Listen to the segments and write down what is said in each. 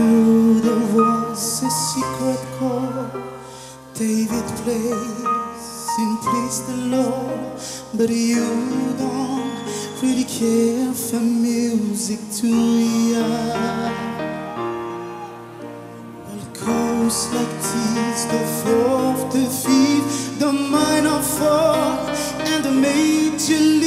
Oh, there was a secret chord David plays and please the Lord But you don't really care for music do ya? Well, chords like these, the fourth, the fifth The minor fourth and the major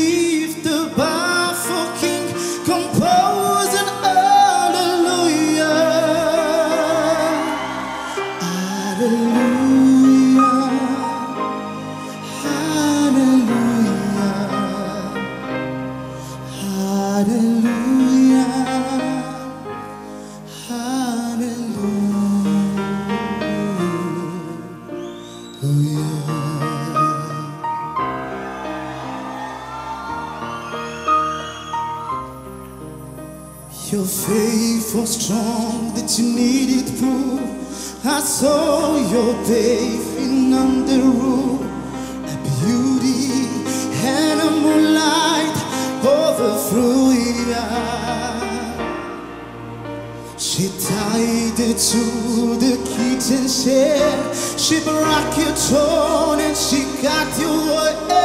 Your faith was strong that you needed proof. I saw your faith in under roof. A beauty and a moonlight overthrew ya. She tied it to the kitchen chair. She broke your throne and she got your hair. Oh,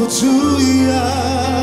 would